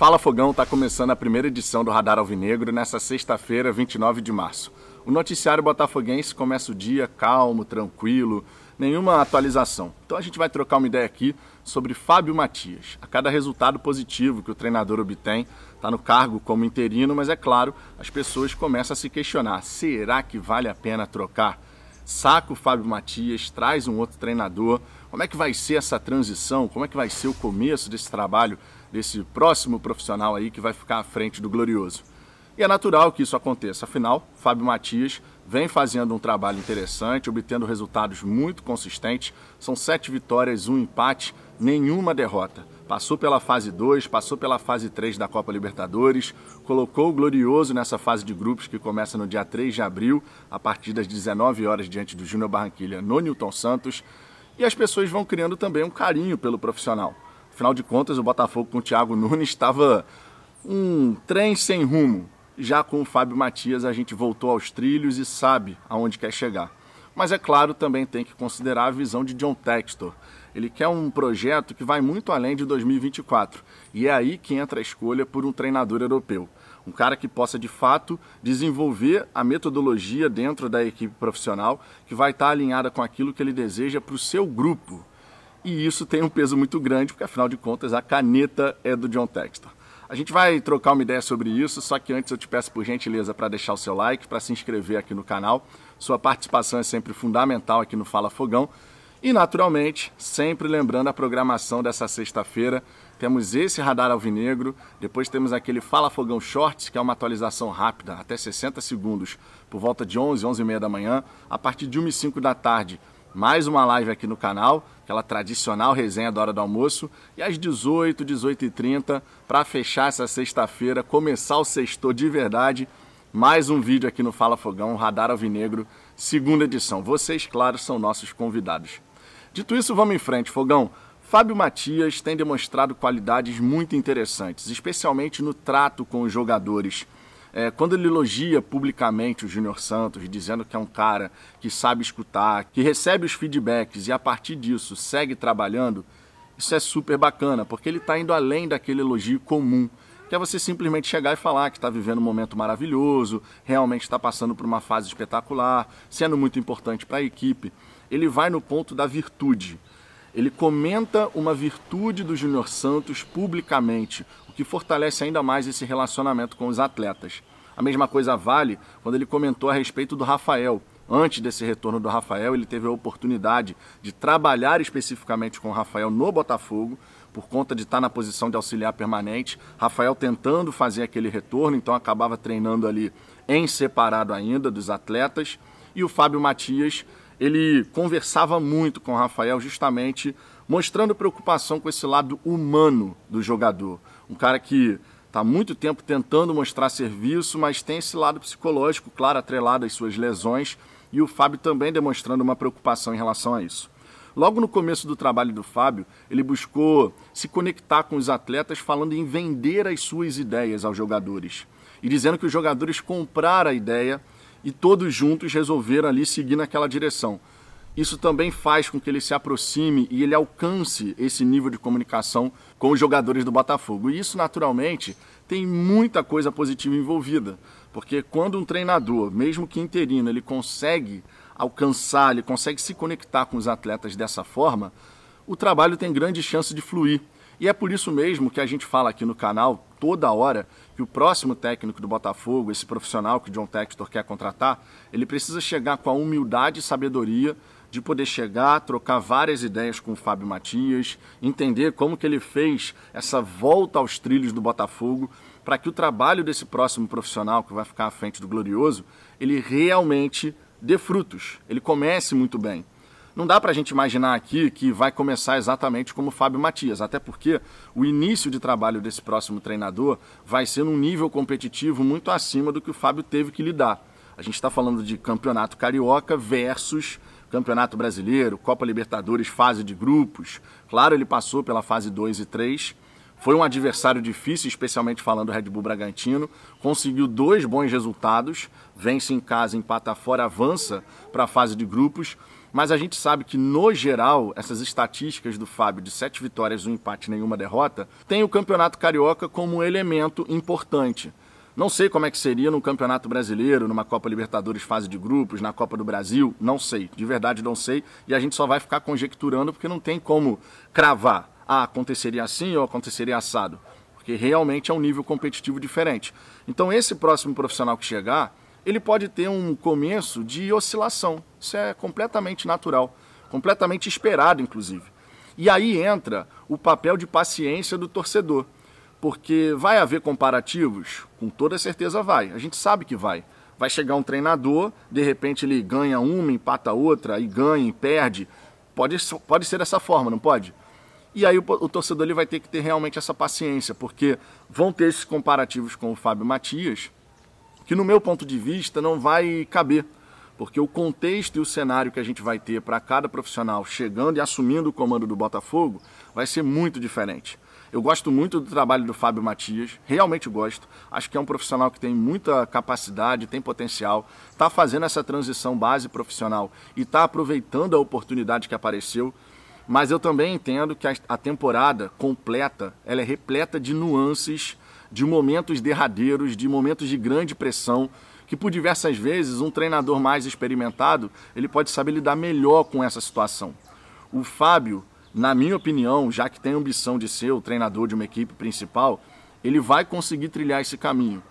Fala Fogão, está começando a primeira edição do Radar Alvinegro nessa sexta-feira, 29 de março. O noticiário botafoguense começa o dia calmo, tranquilo, nenhuma atualização. Então a gente vai trocar uma ideia aqui sobre Fábio Matias. A cada resultado positivo que o treinador obtém, está no cargo como interino, mas é claro, as pessoas começam a se questionar: será que vale a pena trocar? Saca o Fábio Matias, traz um outro treinador. Como é que vai ser essa transição? Como é que vai ser o começo desse trabalho desse próximo profissional aí que vai ficar à frente do Glorioso. E é natural que isso aconteça, afinal, Fábio Matias vem fazendo um trabalho interessante, obtendo resultados muito consistentes. São sete vitórias, um empate, nenhuma derrota. Passou pela fase 2, passou pela fase 3 da Copa Libertadores, colocou o Glorioso nessa fase de grupos que começa no dia 3 de abril, a partir das 19 horas diante do Júnior Barranquilha no Newton Santos. E as pessoas vão criando também um carinho pelo profissional. Afinal de contas, o Botafogo com o Thiago Nunes estava um trem sem rumo. Já com o Fábio Matias, a gente voltou aos trilhos e sabe aonde quer chegar. Mas é claro, também tem que considerar a visão de John Textor. Ele quer um projeto que vai muito além de 2024. E é aí que entra a escolha por um treinador europeu. Um cara que possa de fato desenvolver a metodologia dentro da equipe profissional, que vai estar alinhada com aquilo que ele deseja para o seu grupo, e isso tem um peso muito grande, porque afinal de contas a caneta é do John Textor. A gente vai trocar uma ideia sobre isso, só que antes eu te peço por gentileza para deixar o seu like, para se inscrever aqui no canal. Sua participação é sempre fundamental aqui no Fala Fogão. E naturalmente, sempre lembrando a programação dessa sexta-feira, temos esse Radar Alvinegro, depois temos aquele Fala Fogão Shorts, que é uma atualização rápida, até 60 segundos, por volta de 11, 11 e meia da manhã, a partir de 1 e 5 da tarde mais uma live aqui no canal, aquela tradicional resenha da hora do almoço, e às 18, 18h30, para fechar essa sexta-feira, começar o sexto de verdade, mais um vídeo aqui no Fala Fogão, Radar Alvinegro, segunda edição. Vocês, claro, são nossos convidados. Dito isso, vamos em frente, Fogão. Fábio Matias tem demonstrado qualidades muito interessantes, especialmente no trato com os jogadores. É, quando ele elogia publicamente o Júnior Santos, dizendo que é um cara que sabe escutar, que recebe os feedbacks e a partir disso segue trabalhando, isso é super bacana, porque ele está indo além daquele elogio comum, que é você simplesmente chegar e falar que está vivendo um momento maravilhoso, realmente está passando por uma fase espetacular, sendo muito importante para a equipe. Ele vai no ponto da virtude. Ele comenta uma virtude do Júnior Santos publicamente, que fortalece ainda mais esse relacionamento com os atletas. A mesma coisa vale quando ele comentou a respeito do Rafael. Antes desse retorno do Rafael, ele teve a oportunidade de trabalhar especificamente com o Rafael no Botafogo, por conta de estar na posição de auxiliar permanente. Rafael tentando fazer aquele retorno, então acabava treinando ali em separado ainda dos atletas. E o Fábio Matias, ele conversava muito com o Rafael, justamente mostrando preocupação com esse lado humano do jogador. Um cara que está muito tempo tentando mostrar serviço, mas tem esse lado psicológico, claro, atrelado às suas lesões, e o Fábio também demonstrando uma preocupação em relação a isso. Logo no começo do trabalho do Fábio, ele buscou se conectar com os atletas falando em vender as suas ideias aos jogadores e dizendo que os jogadores compraram a ideia e todos juntos resolveram ali seguir naquela direção isso também faz com que ele se aproxime e ele alcance esse nível de comunicação com os jogadores do Botafogo. E isso, naturalmente, tem muita coisa positiva envolvida, porque quando um treinador, mesmo que interino, ele consegue alcançar, ele consegue se conectar com os atletas dessa forma, o trabalho tem grande chance de fluir. E é por isso mesmo que a gente fala aqui no canal toda hora que o próximo técnico do Botafogo, esse profissional que o John Textor quer contratar, ele precisa chegar com a humildade e sabedoria de poder chegar, trocar várias ideias com o Fábio Matias, entender como que ele fez essa volta aos trilhos do Botafogo, para que o trabalho desse próximo profissional que vai ficar à frente do Glorioso, ele realmente dê frutos, ele comece muito bem. Não dá para a gente imaginar aqui que vai começar exatamente como o Fábio Matias, até porque o início de trabalho desse próximo treinador vai ser num nível competitivo muito acima do que o Fábio teve que lidar. A gente está falando de campeonato carioca versus Campeonato Brasileiro, Copa Libertadores, fase de grupos. Claro, ele passou pela fase 2 e 3. Foi um adversário difícil, especialmente falando do Red Bull Bragantino. Conseguiu dois bons resultados. Vence em casa, empata fora, avança para a fase de grupos. Mas a gente sabe que, no geral, essas estatísticas do Fábio de sete vitórias, um empate, nenhuma derrota, tem o Campeonato Carioca como um elemento importante. Não sei como é que seria no Campeonato Brasileiro, numa Copa Libertadores fase de grupos, na Copa do Brasil, não sei. De verdade não sei. E a gente só vai ficar conjecturando porque não tem como cravar. Ah, aconteceria assim ou aconteceria assado. Porque realmente é um nível competitivo diferente. Então esse próximo profissional que chegar, ele pode ter um começo de oscilação. Isso é completamente natural, completamente esperado, inclusive. E aí entra o papel de paciência do torcedor. Porque vai haver comparativos? Com toda certeza vai. A gente sabe que vai. Vai chegar um treinador, de repente ele ganha uma, empata outra, e ganha e perde. Pode, pode ser dessa forma, não pode? E aí o, o, torcedor ele vai ter que ter realmente essa paciência, porque vão ter esses comparativos com o Fábio Matias, que no meu ponto de vista não vai caber, porque o contexto e o cenário que a gente vai ter para cada profissional chegando e assumindo o comando do Botafogo vai ser muito diferente. Eu gosto muito do trabalho do Fábio Matias, realmente gosto. Acho que é um profissional que tem muita capacidade, tem potencial, está fazendo essa transição base profissional e está aproveitando a oportunidade que apareceu. Mas eu também entendo que a temporada completa ela é repleta de nuances de momentos derradeiros, de momentos de grande pressão, que por diversas vezes um treinador mais experimentado ele pode saber lidar melhor com essa situação. O Fábio, na minha opinião, já que tem ambição de ser o treinador de uma equipe principal, ele vai conseguir trilhar esse caminho.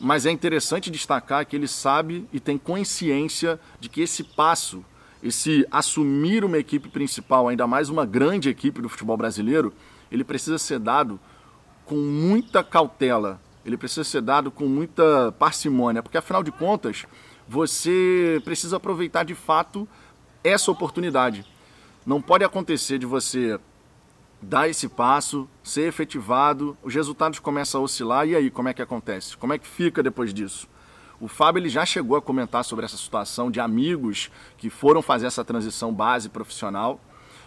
Mas é interessante destacar que ele sabe e tem consciência de que esse passo, esse assumir uma equipe principal, ainda mais uma grande equipe do futebol brasileiro, ele precisa ser dado com muita cautela, ele precisa ser dado com muita parcimônia, porque afinal de contas, você precisa aproveitar de fato essa oportunidade. Não pode acontecer de você dar esse passo, ser efetivado, os resultados começam a oscilar e aí como é que acontece? Como é que fica depois disso? O Fábio ele já chegou a comentar sobre essa situação de amigos que foram fazer essa transição base profissional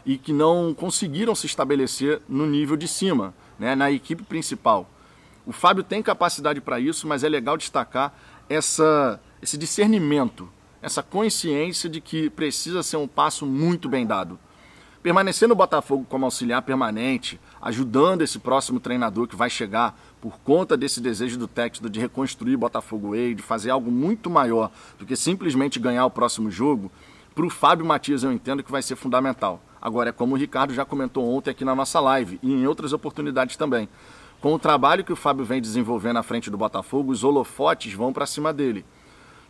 e que não conseguiram se estabelecer no nível de cima, né, na equipe principal. O Fábio tem capacidade para isso, mas é legal destacar essa, esse discernimento, essa consciência de que precisa ser um passo muito bem dado. Permanecer no Botafogo como auxiliar permanente, ajudando esse próximo treinador que vai chegar por conta desse desejo do técnico de reconstruir Botafogo Way, de fazer algo muito maior do que simplesmente ganhar o próximo jogo, para o Fábio Matias eu entendo que vai ser fundamental. Agora, é como o Ricardo já comentou ontem aqui na nossa live e em outras oportunidades também. Com o trabalho que o Fábio vem desenvolvendo à frente do Botafogo, os holofotes vão para cima dele.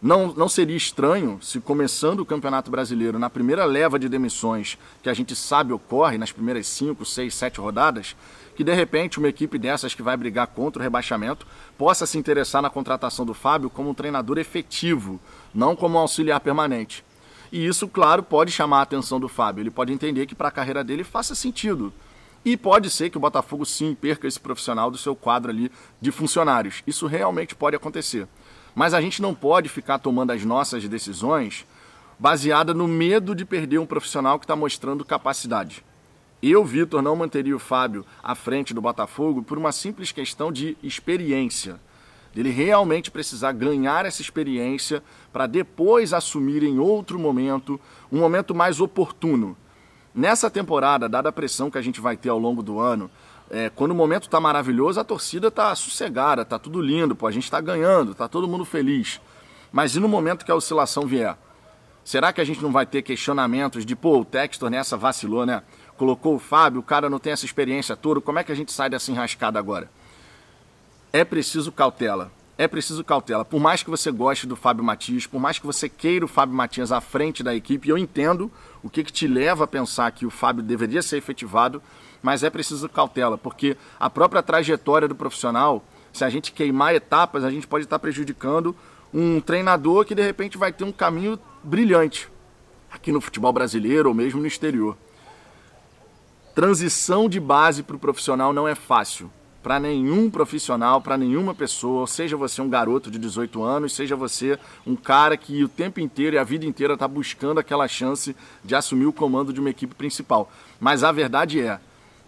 Não, não seria estranho se, começando o Campeonato Brasileiro, na primeira leva de demissões, que a gente sabe ocorre nas primeiras 5, 6, 7 rodadas, que de repente uma equipe dessas que vai brigar contra o rebaixamento possa se interessar na contratação do Fábio como um treinador efetivo, não como um auxiliar permanente. E isso, claro, pode chamar a atenção do Fábio. Ele pode entender que para a carreira dele faça sentido. E pode ser que o Botafogo sim perca esse profissional do seu quadro ali de funcionários. Isso realmente pode acontecer. Mas a gente não pode ficar tomando as nossas decisões baseada no medo de perder um profissional que está mostrando capacidade. Eu, Vitor, não manteria o Fábio à frente do Botafogo por uma simples questão de experiência dele realmente precisar ganhar essa experiência para depois assumir em outro momento, um momento mais oportuno. Nessa temporada, dada a pressão que a gente vai ter ao longo do ano, é, quando o momento está maravilhoso, a torcida está sossegada, está tudo lindo, pô, a gente está ganhando, está todo mundo feliz. Mas e no momento que a oscilação vier? Será que a gente não vai ter questionamentos de, pô, o Textor nessa vacilou, né? Colocou o Fábio, o cara não tem essa experiência toda, como é que a gente sai dessa enrascada agora? é preciso cautela. É preciso cautela. Por mais que você goste do Fábio Matias, por mais que você queira o Fábio Matias à frente da equipe, eu entendo o que, que te leva a pensar que o Fábio deveria ser efetivado, mas é preciso cautela, porque a própria trajetória do profissional, se a gente queimar etapas, a gente pode estar prejudicando um treinador que de repente vai ter um caminho brilhante aqui no futebol brasileiro ou mesmo no exterior. Transição de base para o profissional não é fácil para nenhum profissional, para nenhuma pessoa, seja você um garoto de 18 anos, seja você um cara que o tempo inteiro e a vida inteira está buscando aquela chance de assumir o comando de uma equipe principal. Mas a verdade é,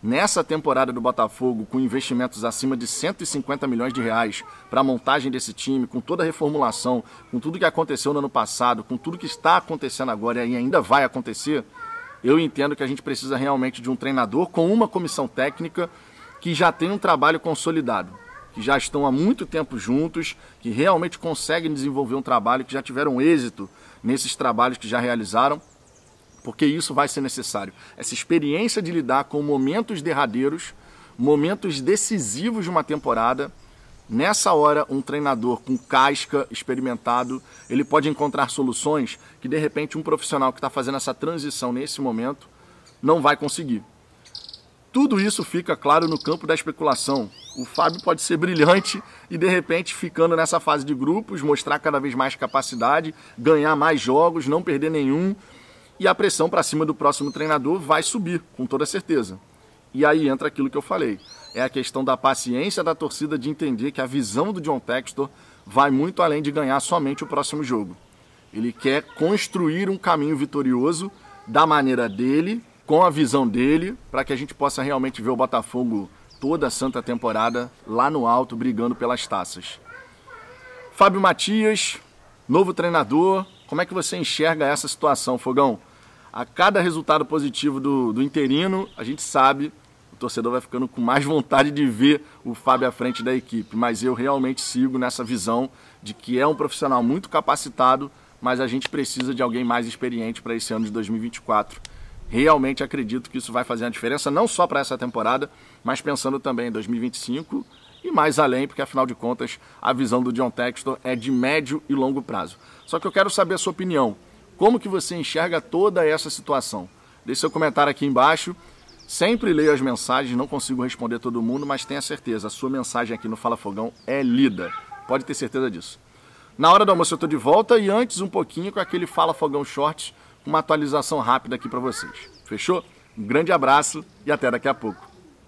nessa temporada do Botafogo, com investimentos acima de 150 milhões de reais para a montagem desse time, com toda a reformulação, com tudo que aconteceu no ano passado, com tudo que está acontecendo agora e ainda vai acontecer, eu entendo que a gente precisa realmente de um treinador com uma comissão técnica que já tem um trabalho consolidado, que já estão há muito tempo juntos, que realmente conseguem desenvolver um trabalho, que já tiveram êxito nesses trabalhos que já realizaram porque isso vai ser necessário. Essa experiência de lidar com momentos derradeiros, momentos decisivos de uma temporada. Nessa hora, um treinador com casca, experimentado, ele pode encontrar soluções que de repente um profissional que está fazendo essa transição nesse momento não vai conseguir. Tudo isso fica claro no campo da especulação. O Fábio pode ser brilhante e de repente ficando nessa fase de grupos, mostrar cada vez mais capacidade, ganhar mais jogos, não perder nenhum e a pressão para cima do próximo treinador vai subir, com toda certeza. E aí entra aquilo que eu falei. É a questão da paciência da torcida de entender que a visão do John Textor vai muito além de ganhar somente o próximo jogo. Ele quer construir um caminho vitorioso da maneira dele, com a visão dele, para que a gente possa realmente ver o Botafogo toda a santa temporada lá no alto, brigando pelas taças. Fábio Matias, novo treinador, como é que você enxerga essa situação, Fogão? A cada resultado positivo do, do interino, a gente sabe, o torcedor vai ficando com mais vontade de ver o Fábio à frente da equipe. Mas eu realmente sigo nessa visão de que é um profissional muito capacitado, mas a gente precisa de alguém mais experiente para esse ano de 2024. Realmente acredito que isso vai fazer a diferença, não só para essa temporada, mas pensando também em 2025 e mais além, porque afinal de contas a visão do John Textor é de médio e longo prazo. Só que eu quero saber a sua opinião. Como que você enxerga toda essa situação? Deixe seu comentário aqui embaixo. Sempre leio as mensagens, não consigo responder todo mundo, mas tenha certeza, a sua mensagem aqui no Fala Fogão é lida. Pode ter certeza disso. Na hora do almoço eu estou de volta e antes um pouquinho com aquele Fala Fogão Shorts, uma atualização rápida aqui para vocês. Fechou? Um grande abraço e até daqui a pouco.